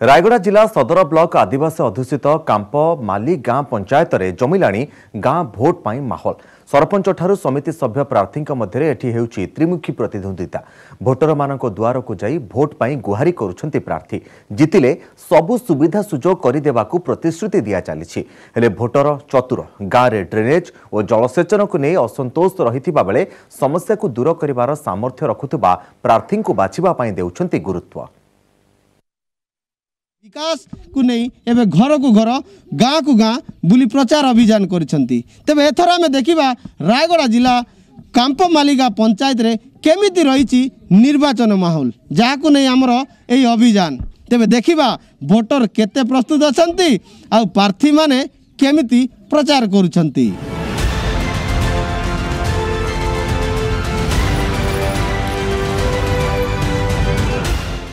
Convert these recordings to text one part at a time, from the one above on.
ରାୟଗଡ଼ା ଜିଲ୍ଲା ସଦର ବ୍ଲକ ଆଦିବାସୀ ଅଧ୍ୟୁଷିତ କାମ୍ପ ମାଲି ଗାଁ ପଞ୍ଚାୟତରେ ଜମିଲାଣି ଗାଁ ଭୋଟ ପାଇଁ ମାହୋଲ। ସରପଞ୍ଚଠାରୁ ସମିତି ସଭ୍ୟ ପ୍ରାର୍ଥୀଙ୍କ ମଧ୍ୟରେ ଏଠି ହେଉଛି ତ୍ରିମୁଖୀ ପ୍ରତିଦ୍ୱନ୍ଦିତା ଭୋଟରମାନଙ୍କ ଦୁଆରକୁ ଯାଇ ଭୋଟ ପାଇଁ ଗୁହାରି କରୁଛନ୍ତି ପ୍ରାର୍ଥୀ। ଜିତିଲେ ସବୁ ସୁବିଧା ସୁଯୋଗ କରିଦେବାକୁ ପ୍ରତିଶ୍ରୁତି ଦିଆଚାଲିଛି। ହେଲେ ଭୋଟର ଚତୁର ଗାଁରେ ଡ୍ରେନେଜ୍ ଓ ଜଳସେଚନକୁ ନେଇ ଅସନ୍ତୋଷ ରହିଥିବା ବେଳେ ସମସ୍ୟାକୁ ଦୂର କରିବାର ସାମର୍ଥ୍ୟ ରଖୁଥିବା ପ୍ରାର୍ଥୀଙ୍କୁ ବାଛିବା ପାଇଁ ଦେଉଛନ୍ତି ଗୁରୁତ୍ୱ। ବିକାଶକୁ ନେଇ ଏବେ ଘରକୁ ଘର ଗାଁକୁ ଗାଁ ବୁଲି ପ୍ରଚାର ଅଭିଯାନ କରିଛନ୍ତି। ତେବେ ଏଥର ଆମେ ଦେଖିବା ରାୟଗଡ଼ା ଜିଲ୍ଲା କାମ୍ପମାଲିକା ପଞ୍ଚାୟତରେ କେମିତି ରହିଛି ନିର୍ବାଚନ ମାହୋଲ ଯାହାକୁ ନେଇ ଆମର ଏହି ଅଭିଯାନ। ତେବେ ଦେଖିବା ଭୋଟର କେତେ ପ୍ରସ୍ତୁତ ଅଛନ୍ତି ଆଉ ପ୍ରାର୍ଥୀମାନେ କେମିତି ପ୍ରଚାର କରୁଛନ୍ତି।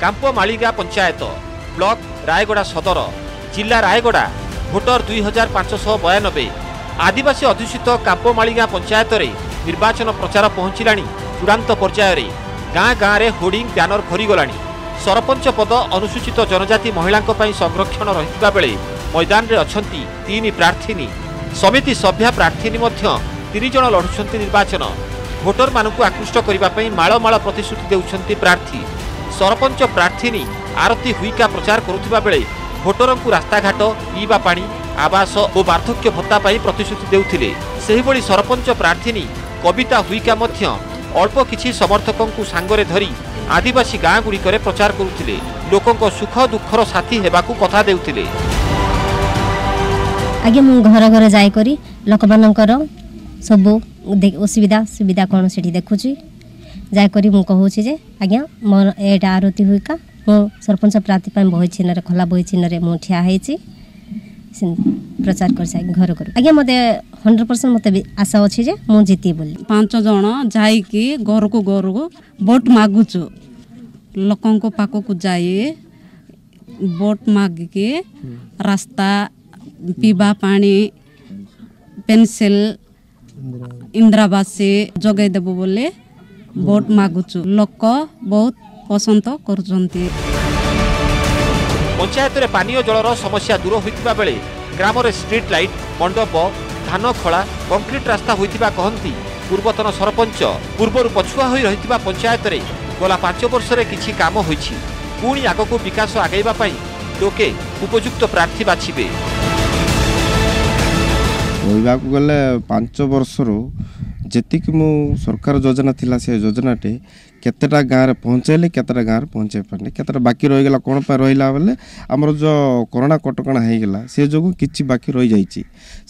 କାମ୍ପମାଳିଗା ପଞ୍ଚାୟତ ବ୍ଲକ ରାୟଗଡ଼ା ସଦର ଜିଲ୍ଲା ରାୟଗଡ଼ା ଭୋଟର ଦୁଇ ହଜାର ପାଞ୍ଚଶହ ବୟାନବେ ଆଦିବାସୀ ଅଧ୍ୟୁଷିତ କାମ୍ପମାଳିଗା ପଞ୍ଚାୟତରେ ନିର୍ବାଚନ ପ୍ରଚାର ପହଞ୍ଚିଲାଣି ଚୂଡ଼ାନ୍ତ ପର୍ଯ୍ୟାୟରେ ଗାଁ ଗାଁରେ ହୋର୍ଡିଂ ବ୍ୟାନର ଭରିଗଲାଣି ସରପଞ୍ଚ ପଦ ଅନୁସୂଚିତ ଜନଜାତି ମହିଳାଙ୍କ ପାଇଁ ସଂରକ୍ଷଣ ରହିଥିବା ବେଳେ ମଇଦାନରେ ଅଛନ୍ତି ତିନି ପ୍ରାର୍ଥିନୀ ସମିତି ସଭ୍ୟା ପ୍ରାର୍ଥିନୀ ମଧ୍ୟ ତିନି ଜଣ ଲଢ଼ୁଛନ୍ତି ନିର୍ବାଚନ ଭୋଟରମାନଙ୍କୁ ଆକୃଷ୍ଟ କରିବା ପାଇଁ ମାଳ ମାଳ ପ୍ରତିଶ୍ରୁତି ଦେଉଛନ୍ତି ପ୍ରାର୍ଥୀ ସରପଞ୍ଚ ପ୍ରାର୍ଥିନୀ ଆରତୀ ହୁଇକା ପ୍ରଚାର କରୁଥିବା ବେଳେ ଭୋଟରଙ୍କୁ ରାସ୍ତାଘାଟ ପିଇବା ପାଣି ଆବାସ ଓ ବାର୍ଦ୍ଧକ୍ୟ ଭତ୍ତା ପାଇଁ ପ୍ରତିଶ୍ରୁତି ଦେଉଥିଲେ। ସେହିଭଳି ସରପଞ୍ଚ ପ୍ରାର୍ଥିନୀ କବିତା ହୁଇକା ମଧ୍ୟ ଅଳ୍ପ କିଛି ସମର୍ଥକଙ୍କୁ ସାଙ୍ଗରେ ଧରି ଆଦିବାସୀ ଗାଁଗୁଡ଼ିକରେ ପ୍ରଚାର କରୁଥିଲେ। ଲୋକଙ୍କ ସୁଖ ଦୁଃଖର ସାଥୀ ହେବାକୁ କଥା ଦେଉଥିଲେ। ଆଜ୍ଞା ମୁଁ ଘର ଘର ଯାଇକରି ଲୋକମାନଙ୍କର ସବୁ ଅସୁବିଧା ସୁବିଧା କ'ଣ ସେଠି ଦେଖୁଛି? ଯାଇକରି ମୁଁ କହୁଛି ଯେ ଆଜ୍ଞା ମୋର ଏଇଟା ଆରତୀ ହୁଇକା। ମୁଁ ସରପଞ୍ଚ ପ୍ରାର୍ଥୀ ପାଇଁ ବହି ଚିହ୍ନରେ ଖୋଲା ବହି ଚିହ୍ନରେ ମୁଁ ଠିଆ ହେଇଛି। ସେ- ପ୍ରଚାର କରିଛି ଆଜ୍ଞା ଘର ଘର ଆଜ୍ଞା ମୋତେ ହଣ୍ଡ୍ରେଡ଼ ପରସେଣ୍ଟ ମୋତେ ବି ଆଶା ଅଛି ଯେ ମୁଁ ଜିତିବି ବୋଲି। ପାଞ୍ଚ ଜଣ ଯାଇକି ଘରକୁ ଘରକୁ ଭୋଟ ମାଗୁଛୁ। ଲୋକଙ୍କ ପାଖକୁ ଯାଇ ଭୋଟ ମାଗିକି ରାସ୍ତା ପିଇବା ପାଣି ପେନସିଲ୍ ଇନ୍ଦିରାବାସୀ ଯୋଗାଇ ଦେବୁ ବୋଲି ଭୋଟ ମାଗୁଛୁ। ଲୋକ ବହୁତ ପସନ୍ଦ କରୁଛନ୍ତି। ପଞ୍ଚାୟତରେ ପାନୀୟ ଜଳର ସମସ୍ୟା ଦୂର ହୋଇଥିବା ବେଳେ ଗ୍ରାମରେ ଷ୍ଟ୍ରିଟ୍ ଲାଇଟ୍ ମଣ୍ଡପ ଧାନ ଖଳା କଂକ୍ରିଟ ରାସ୍ତା ହୋଇଥିବା କହନ୍ତି ପୂର୍ବତନ ସରପଞ୍ଚ। ପୂର୍ବରୁ ପଛୁଆ ହୋଇ ରହିଥିବା ପଞ୍ଚାୟତରେ ଗଲା ପାଞ୍ଚ ବର୍ଷରେ କିଛି କାମ ହୋଇଛି। ପୁଣି ଆଗକୁ ବିକାଶ ଆଗେଇବା ପାଇଁ ଲୋକେ ଉପଯୁକ୍ତ ପ୍ରାର୍ଥୀ ବାଛିବେ। କହିବାକୁ ଗଲେ ପାଞ୍ଚ ବର୍ଷରୁ ଯେତିକି ମୁଁ ସରକାର ଯୋଜନା ଥିଲା ସେ ଯୋଜନାଟି କେତେଟା ଗାଁରେ ପହଞ୍ଚାଇଲି କେତେଟା ଗାଁରେ ପହଞ୍ଚାଇ ପାରିନି। କେତେଟା ବାକି ରହିଗଲା କ'ଣ ପାଇଁ ରହିଲା ବୋଲେ ଆମର ଯେଉଁ କରୋନା କଟକଣା ହେଇଗଲା ସେ ଯୋଗୁଁ କିଛି ବାକି ରହିଯାଇଛି।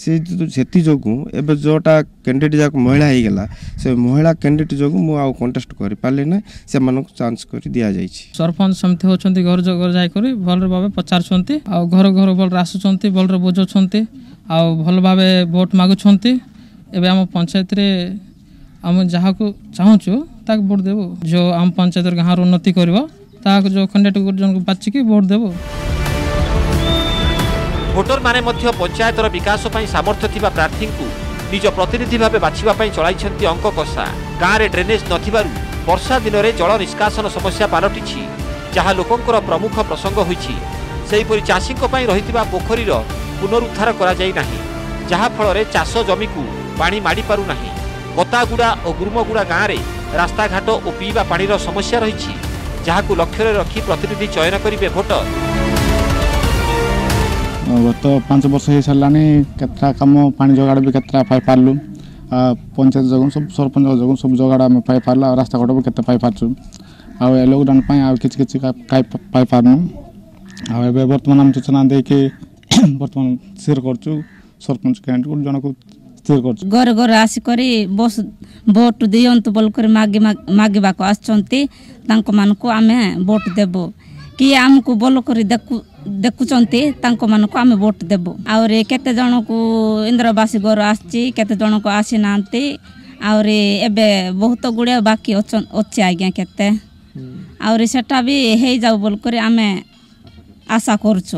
ସେ ଯୋ- ସେଥିଯୋଗୁଁ ଏବେ ଯେଉଁଟା କ୍ୟାଣ୍ଡିଡେଟ୍ ଯାକ ମହିଳା ହେଇଗଲା ସେ ମହିଳା କ୍ୟାଣ୍ଡିଡେଟ୍ ଯୋଗୁଁ ମୁଁ ଆଉ କଣ୍ଟେଷ୍ଟ କରିପାରିଲି ନାହିଁ ସେମାନଙ୍କୁ ଚାନ୍ସ କରି ଦିଆଯାଇଛି। ସରପଞ୍ଚ ସେମିତି ହେଉଛନ୍ତି ଘର ଘର ଯାଇକରି ଭଲରେ ଭାବେ ପଚାରୁଛନ୍ତି ଆଉ ଘର ଘର ଭଲରେ ଆସୁଛନ୍ତି ଭଲରେ ବୁଝୁଛନ୍ତି ଆଉ ଭଲ ଭାବେ ଭୋଟ ମାଗୁଛନ୍ତି। ଏବେ ଆମ ପଞ୍ଚାୟତରେ ଆମେ ଯାହାକୁ ଚାହୁଁଛୁ ତାକୁ ଭୋଟ ଦେବୁ। ଯେଉଁ ଆମ ପଞ୍ଚାୟତର ଗାଁର ଉନ୍ନତି କରିବ ତାହାକୁ ଯେଉଁ ଖଣ୍ଡେଟ ଜଣକୁ ବାଛିକି ଭୋଟ ଦେବୁ। ଭୋଟରମାନେ ମଧ୍ୟ ପଞ୍ଚାୟତର ବିକାଶ ପାଇଁ ସାମର୍ଥ୍ୟ ଥିବା ପ୍ରାର୍ଥୀଙ୍କୁ ନିଜ ପ୍ରତିନିଧି ଭାବେ ବାଛିବା ପାଇଁ ଚଳାଇଛନ୍ତି ଅଙ୍କ କଷା। ଗାଁରେ ଡ୍ରେନେଜ୍ ନଥିବାରୁ ବର୍ଷା ଦିନରେ ଜଳ ନିଷ୍କାସନ ସମସ୍ୟା ପାଲଟିଛି ଯାହା ଲୋକଙ୍କର ପ୍ରମୁଖ ପ୍ରସଙ୍ଗ ହୋଇଛି। ସେହିପରି ଚାଷୀଙ୍କ ପାଇଁ ରହିଥିବା ପୋଖରୀର ପୁନରୁଦ୍ଧାର କରାଯାଇ ନାହିଁ ଯାହାଫଳରେ ଚାଷ ଜମିକୁ ପାଣି ମାଡ଼ି ପାରୁନାହିଁ। ଗତାଗୁଡ଼ା ଓ ଗୁରୁମଗୁଡ଼ା ଗାଁରେ ରାସ୍ତାଘାଟ ଓ ପିଇବା ପାଣିର ସମସ୍ୟା ରହିଛି ଯାହାକୁ ଲକ୍ଷ୍ୟରେ ରଖି ପ୍ରତିନିଧି ଚୟନ କରିବେ ଭୋଟର ଗତ ପାଞ୍ଚ ବର୍ଷ ହେଇସାରିଲାଣି କେତେଟା କାମ ପାଣି ଯୋଗାଡ଼ ବି କେତେଟା ପାଇପାରିଲୁ। ପଞ୍ଚାୟତ ଯୋଗୁଁ ସବୁ ସରପଞ୍ଚ ଯୋଗୁଁ ସବୁ ଯୋଗାଡ଼ ଆମେ ପାଇପାରିଲୁ ଆଉ ରାସ୍ତାଘାଟ ବି କେତେ ପାଇପାରୁଛୁ। ଆଉ ଏ ଲକଡାଉନ୍ ପାଇଁ ଆଉ କିଛି କିଛି ପାଇପାରୁନୁ। ଆଉ ଏବେ ବର୍ତ୍ତମାନ ଆମେ ସୂଚନା ଦେଇକି ବର୍ତ୍ତମାନ ସ୍ଥିର କରୁଛୁ ସରପଞ୍ଚ କ୍ୟାଣ୍ଡିଡେଟ୍ ଜଣକୁ ସ୍ଥିର କରୁଛୁ ଘରେ ଘରେ ଆସିକରି ବସ ଭୋଟ ଦିଅନ୍ତୁ ବୋଲିକରି ମାଗି ମାଗିବାକୁ ଆସୁଛନ୍ତି ତାଙ୍କମାନଙ୍କୁ ଆମେ ଭୋଟ ଦେବୁ କିଏ ଆମକୁ ଭଲ କରି ଦେଖୁ ଦେଖୁଛନ୍ତି ତାଙ୍କମାନଙ୍କୁ ଆମେ ଭୋଟ ଦେବୁ ଆହୁରି କେତେ ଜଣକୁ ଇନ୍ଦିରାବାସୀ ଘର ଆସିଛି କେତେ ଜଣକୁ ଆସିନାହାନ୍ତି ଆହୁରି ଏବେ ବହୁତ ଗୁଡ଼ିଏ ବାକି ଅଛ- ଅଛି ଆଜ୍ଞା କେତେ। ଆହୁରି ସେଟା ବି ହେଇଯାଉ ବୋଲିକରି ଆମେ ଆଶା କରୁଛୁ।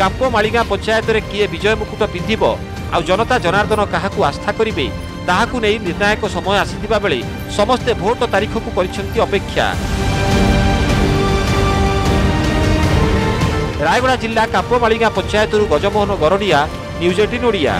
କାପମାଳିଗାଁ ପଞ୍ଚାୟତରେ କିଏ ବିଜୟ ମୁକୁଟ ପିନ୍ଧିବ ଆଉ ଜନତା ଜନାର୍ଦ୍ଦନ କାହାକୁ ଆସ୍ଥା କରିବେ ତାହାକୁ ନେଇ ନିର୍ଣ୍ଣାୟକ ସମୟ ଆସିଥିବା ବେଳେ ସମସ୍ତେ ଭୋଟ ତାରିଖକୁ କରିଛନ୍ତି ଅପେକ୍ଷା। ରାୟଗଡ଼ା ଜିଲ୍ଲା କାପମାଳିଗାଁ ପଞ୍ଚାୟତରୁ ଗଜମୋହନ ଗରଡ଼ିଆ ନ୍ୟୁଜ୍ ଏଟିନ୍ ଓଡ଼ିଆ।